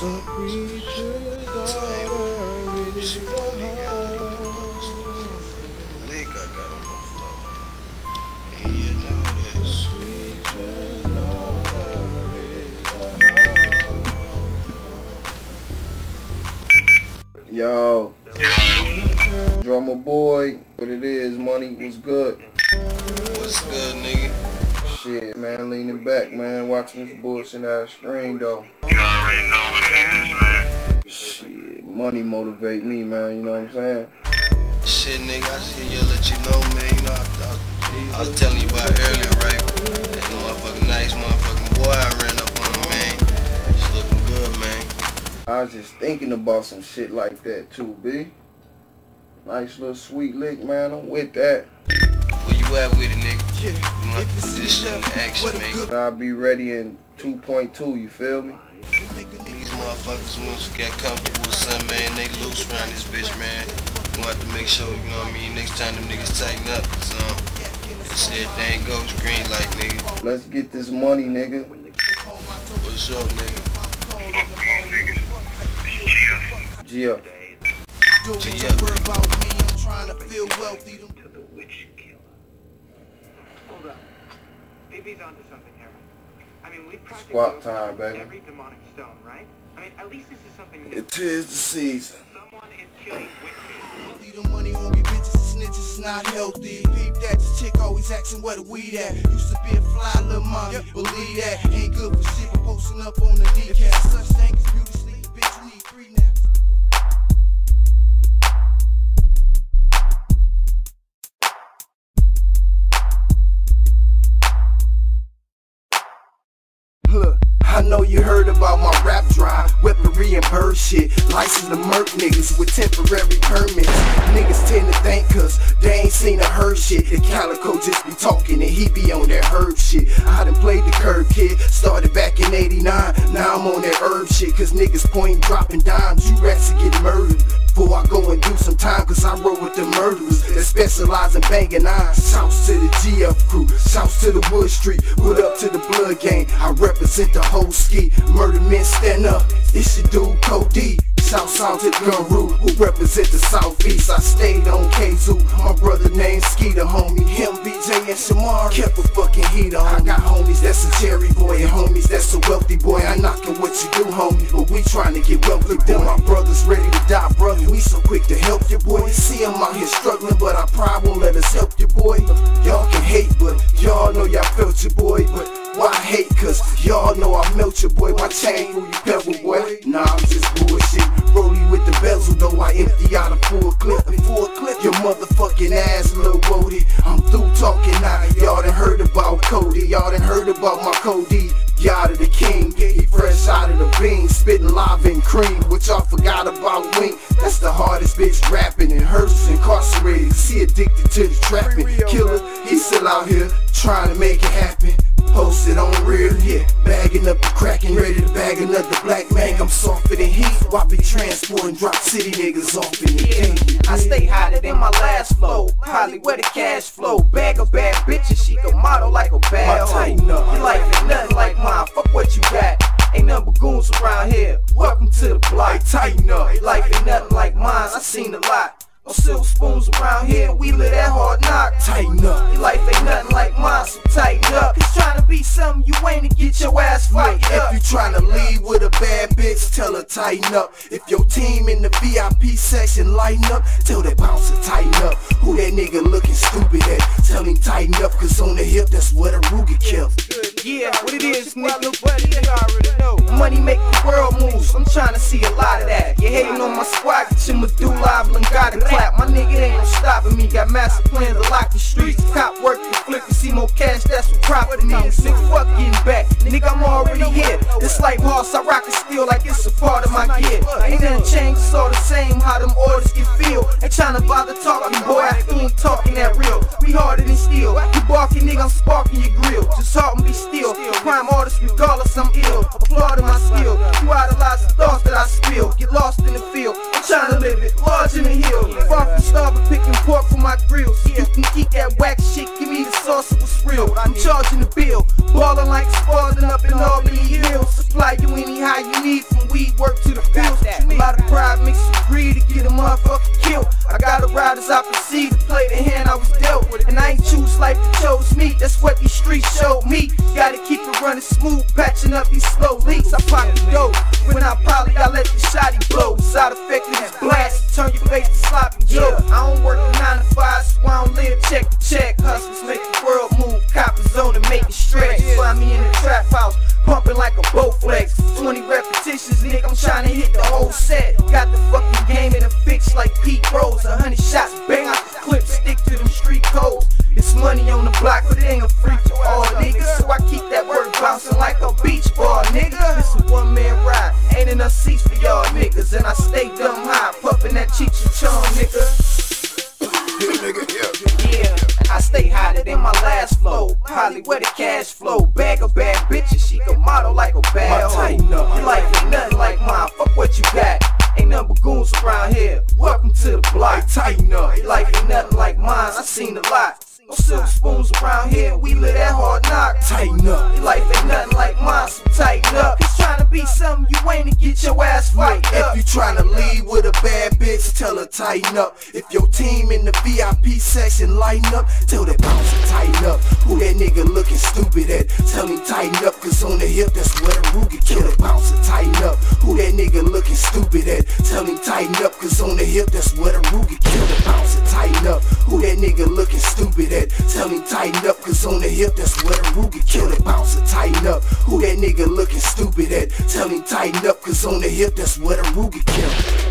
Yo, drummer boy, what it is, money was good. What's good, nigga? Shit, man, leaning back, man, watching this bullshit ass stream though. You already know what it is, man. Shit, money motivate me, man. You know what I'm saying? Shit, nigga, I just here to let you know, man. You know, I, I, I was telling you about earlier, right? That motherfucking nice motherfucking boy I ran up on, man. It's looking good, man. I was just thinking about some shit like that too, B. Nice little sweet lick, man. I'm with that. Where you at with it, nigga? You know, I put this shit in action, man. I'll be ready in 2.2. You feel me? These motherfuckers once you get comfortable with something, man, they loose around this bitch, man. We have to make sure, you know what I mean, next time them niggas tighten up, cause, um, this everything goes green like, nigga. Let's get this money, nigga. What's up, nigga? Gia. Gia. Hold up. Maybe he's onto something here. I mean, we practically Squat time, overcome baby. every demonic stone, right? I mean, at least this is something new. It is the season. Someone is killing witches. Leave the money on me, bitches, snitches, not healthy. Peep that, this chick always asking where the weed at. Used to be a fly little mommy, believe that. Ain't good for shit, but posting up on the kneecap. Such thing as beauty bird shit. License to murk niggas with temporary permits. Niggas tend to think cause they ain't seen a heard shit. The Calaco just be talking and he be on that herb shit. I done played the curb kid, started back in 89. Now I'm on that herb shit cause niggas point dropping dimes. You rats to get murdered. Before I go and do some time, cause I roll with the murderers that specialize in banging eyes. Shouts to the GF crew, shouts to the Wood Street, what up to the Blood Gang. I represent the whole Skee. Murder men stand up, it's your dude Cody. Shouts out to Guru, who represent the Southeast. I stayed on K-Zoo, my brother named Skeeter, homie. Him, BJ, and Shamar kept a fucking heater. I got homies that's a cherry boy, and homies that's a wealthy boy. I knockin' what you do, homie, but we trying to get wealthy. Then my brothers ready to die, brother. We so quick to help you, boy. See him out here struggling, but our pride won't let us help you, boy. Y'all can hate, but y'all know y'all felt your boy. But why hate? Cause y'all know I melt your boy. My chain for you pebble boy. Nah, I'm just bullshit. Rollie with the bezel, though I empty out a full clip. Full clip. Your motherfucking ass, little Wody. I'm through talking now. Y'all done heard about Cody. Y'all done heard about my Cody. Y'all the king. He fresh out of the bean. Spitting live and cream. Which y'all forgot about Wink. That's the hardest bitch rapping and hurts incarcerated. See addicted to the trapping. Killer, he still out here trying to make it happen. Posted on real, yeah. Bagging up the crack and ready to bag another black man. I'm softer than heat. Why be transporting drop city niggas off in the cave? I stay hotter than my last flow. Probably where the cash flow. Bag of bad bitches, bad bitch, tell her tighten up. If your team in the VIP section lighten up, tell that bouncer tighten up. Who that nigga looking stupid at? Tell him tighten up, cause on the hip, that's what a Ruger kept. Yeah, what it is, nigga, you. Money make the world move, I'm trying to see a lot of that. You hating on my squad, get your medulla oblongata clap. My nigga ain't no stopping me, got master plans to lock the streets. Cop work and flip and see more cash, that's what profit means. Nigga, fuck getting back, nigga, I'm already here. This life horse, I rock it still like it's a part of my gear. Ain't nothing changed, it's all the same, how them orders get tryna bother talking, boy, I ain't talking that real. We harder than steel, you barking, nigga, I'm sparking your grill. Just halt and be still. Prime artist, regardless, I'm ill. Applauding my skill. You idolize the thoughts that I spill. Get lost in the field. I'm trying to live it. Large in the hill. Far from starving, picking pork for my grills. You can keep that wax shit. Give me the sauce, it was real. I'm charging the bill. Ballin' like Spalding up in all Albany Hills. Supply you any high you need from weed work to the fields. Side effect of this blast, turn your face to sloppy Joe. I don't work a 9 to 5, so I don't live check to check. Hustlers make the world move, copper zone and make it stretch. Find me in the trap house, pumping like a Bowflex. 20 repetitions, nigga, I'm trying to hit the whole set. Got the fucking game in a fix like Pete Rose. A hundred shots, bang out the clip, stick to them street codes. It's money on the block, but it ain't a free for all, nigga. So I keep that work bouncing like a beach ball, nigga. This a one man ride, ain't enough seats for y'all Bad bitches, she can model like a bad hoe. Your life ain't nothing like mine, fuck what you got. Ain't nothing but goons around here. Welcome to the block. Tighten up. Your life ain't nothing like mine, I seen a lot. No silver spoons around here, we live that hard knock. Tighten up. Your life ain't nothing like mine, so tighten up. He's trying to be something you ain't and get your ass fight up. If you tryna leave with a bad bitch, tell her tighten up. If your team in the VIP section lighten up, tell that bouncer tighten up. Stupid at? Tell him tighten up, cause on the hip that's where the Ruger kill the bouncer tighten up. Who that nigga looking stupid at? Tell him tighten up, cause on the hip that's where the Ruger kill the bouncer tighten up. Who that nigga looking stupid at? Tell him tighten up, cause on the hip that's where the Ruger kill the bouncer tighten up. Who that nigga looking stupid at? Tell him tighten up, cause on the hip that's where the Ruger kill.